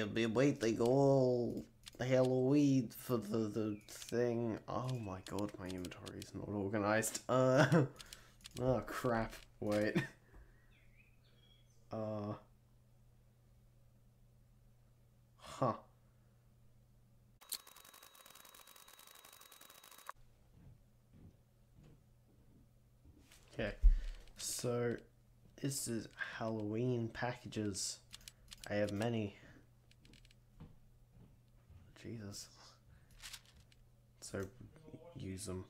I've been waiting all Halloween for the, the thing. Oh my god, my inventory is not organized. Uh, oh crap, wait. Uh, huh. Okay, so this is Halloween packages. I have many. Jesus. So use them.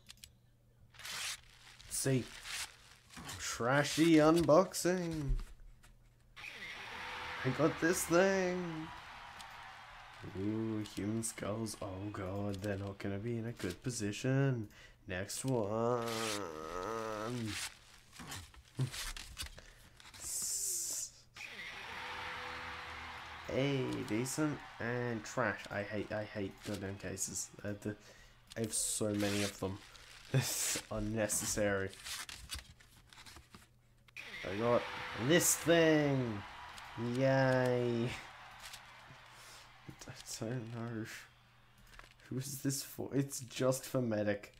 See. Trashy unboxing. I got this thing. Ooh, human skulls. Oh god, they're not gonna be in a good position. Next one. Hey, decent and trash. I hate, I hate goddamn cases. I have, so many of them. It's unnecessary. I got this thing. Yay. I don't know. Who is this for? It's just for medic.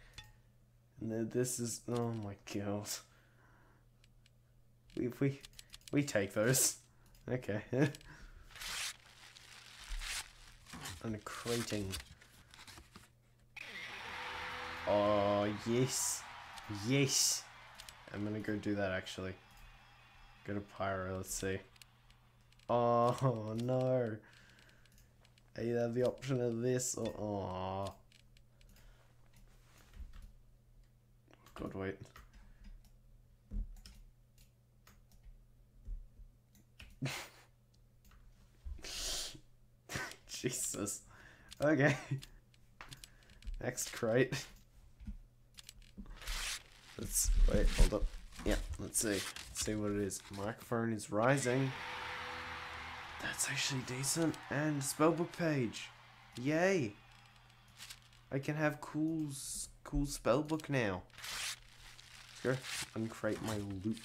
And then this is, oh my god. We, we, we take those. Okay. And crating. Oh, yes. Yes. I'm gonna go do that actually. Go to Pyro, let's see. Oh, no. I either have the option of this or... Oh. God, wait. Jesus. Okay. Next crate. Let's wait, hold up. Yeah, let's see. Let's see what it is. Microphone is rising. That's actually decent. And spellbook page. Yay. I can have cool cool spellbook now. Let's go uncrate my loot.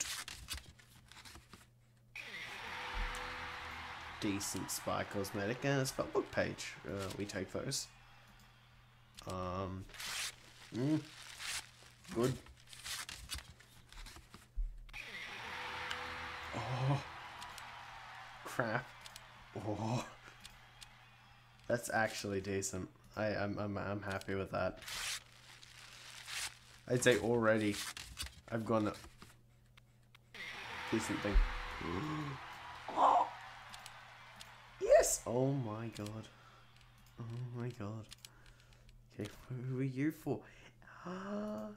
Decent spy cosmetic and a spellbook page. Uh, we take those. Um, mm, good. Oh, crap. Oh, that's actually decent. I, I'm, I'm, I'm happy with that. I'd say already I've gone a decent thing. Oh my god. Oh my god. Okay, who are you for? Ah,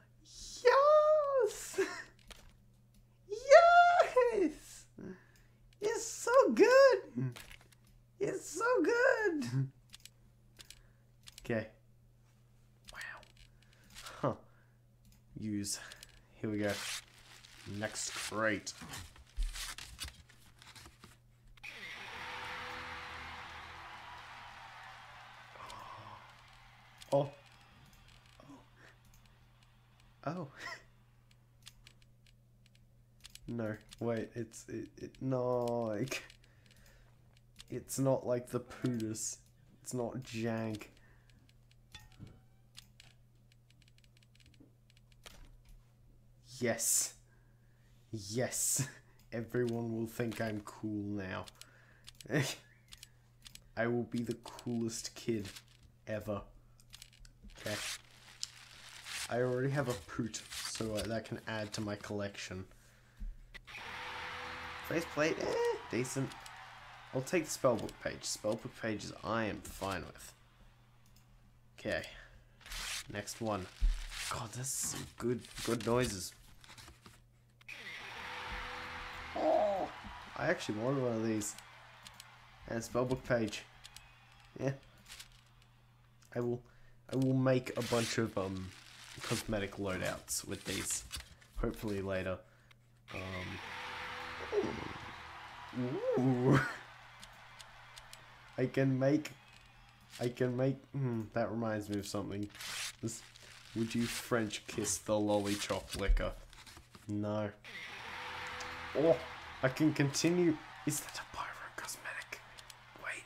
yes! yes! It's so good! It's so good! Okay. Wow. Huh. Use. Here we go. Next crate. Oh. Oh. Oh. no, wait, it's it, it no like it's not like the Pootus. It's not jank. Yes. Yes. Everyone will think I'm cool now. I will be the coolest kid ever. Okay. I already have a poot, so uh, that can add to my collection. Faceplate, eh, decent. I'll take the spellbook page. Spellbook pages I am fine with. Okay. Next one. God, that's some good, good noises. Oh, I actually wanted one of these. And spellbook page. Yeah. I will I will make a bunch of um, cosmetic loadouts with these, hopefully later. Um, ooh. I can make, I can make, hmm, that reminds me of something. This, would you French kiss the Lollichop liquor? No. Oh, I can continue. Is that a pyro cosmetic? Wait.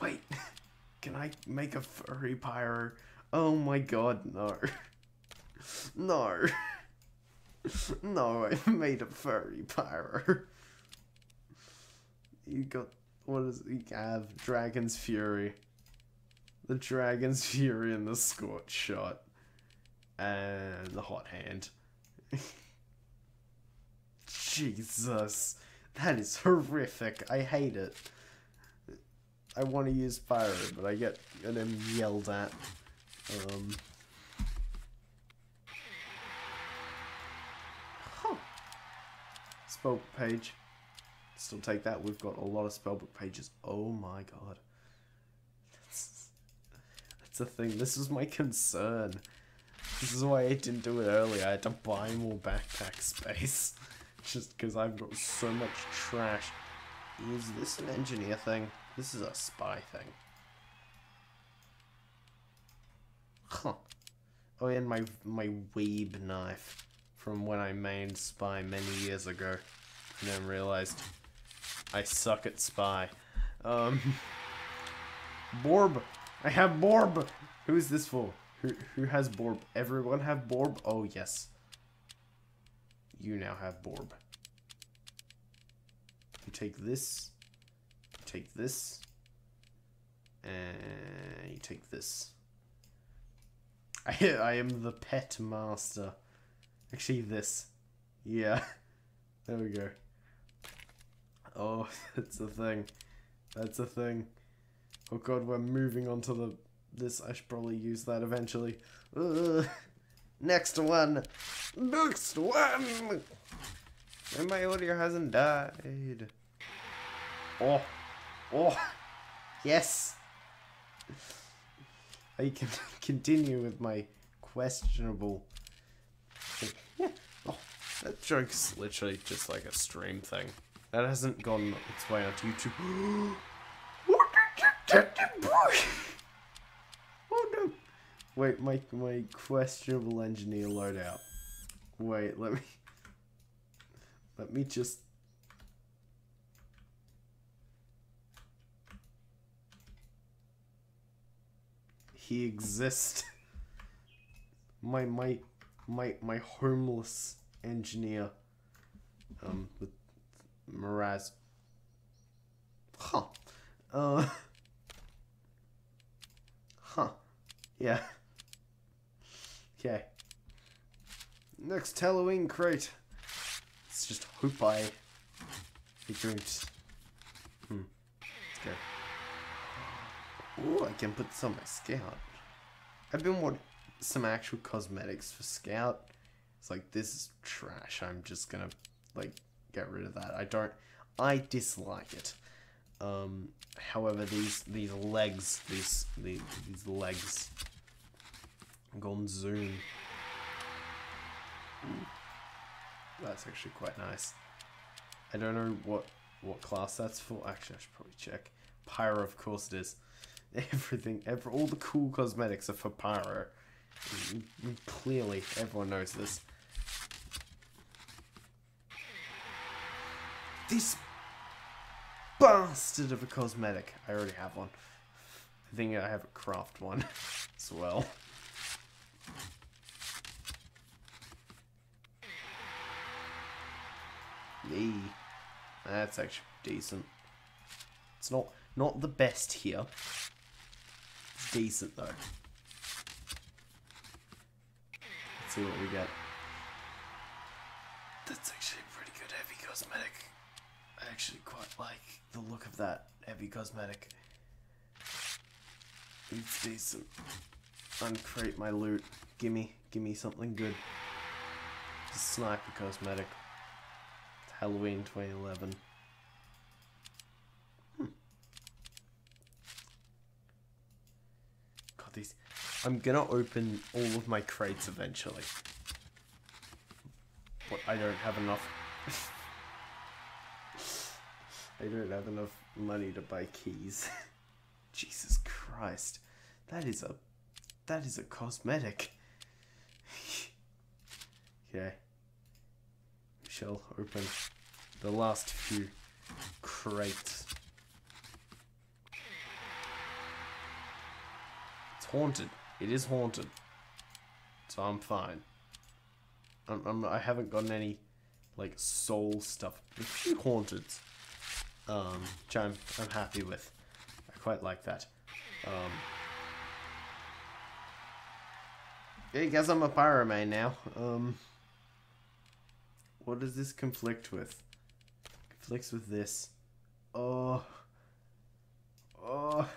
Wait, can I make a furry pyro? Oh my god, no. No. No, I made a furry pyro. You got, what is, he have Dragon's Fury. The Dragon's Fury and the Scorch Shot. And the Hot Hand. Jesus. That is horrific. I hate it. I want to use fire, but I get and then yelled at. Um. Huh. Spellbook page. Still take that. We've got a lot of spellbook pages. Oh my god. That's, that's the thing. This is my concern. This is why I didn't do it earlier. I had to buy more backpack space. Just because I've got so much trash. Is this an engineer thing? This is a spy thing. Huh. Oh, and my my weeb knife from when I mained spy many years ago. And then realized I suck at spy. Um, Borb! I have Borb! Who is this for? Who, who has Borb? Everyone have Borb? Oh, yes. You now have Borb. You take this. Take this. And you take this. I, I am the pet master. Actually, this. Yeah. There we go. Oh, that's a thing. That's a thing. Oh god, we're moving on to the... This, I should probably use that eventually. Ugh. Next one! Next one! And my audio hasn't died. Oh. Oh. Yes! I can continue with my questionable... Oh, that joke's literally just like a stream thing. That hasn't gone its way onto YouTube. what did you boy? Oh no! Wait, my my questionable engineer loadout. Wait, let me let me just he exists. My my my my homeless engineer um with Miraz. Huh. Uh Huh. Yeah. Okay. Next Halloween crate. Let's just hope I I don't Hmm. Let's go. Ooh, I can put this on my scout. I've been wanting some actual cosmetics for scout. It's like this is trash. I'm just gonna like get rid of that. I don't I dislike it. Um however these these legs these these, these legs gone zoom. That's actually quite nice. I don't know what what class that's for. Actually, I should probably check. Pyro, of course it is. Everything, every, all the cool cosmetics are for Pyro. Mm, clearly, everyone knows this. This bastard of a cosmetic. I already have one. I think I have a craft one as well. Me. That's actually decent. It's not not the best here. Decent though. Let's see what we get. That's actually a pretty good heavy cosmetic. I actually quite like the look of that heavy cosmetic. It's decent. Uncrate my loot. Gimme, gimme something good. Sniper cosmetic. Halloween 2011. Hmm. God, these. I'm gonna open all of my crates eventually. But I don't have enough. I don't have enough money to buy keys. Jesus Christ. That is a. That is a cosmetic. okay We shall open the last few crates. It's haunted. It is haunted. So I'm fine. I'm, I'm, I haven't gotten any, like, soul stuff. A few haunted. Um, which I'm, I'm happy with. I quite like that. Um, I guess I'm a pyroman now. Um, what does this conflict with? Conflicts with this. Oh. Oh.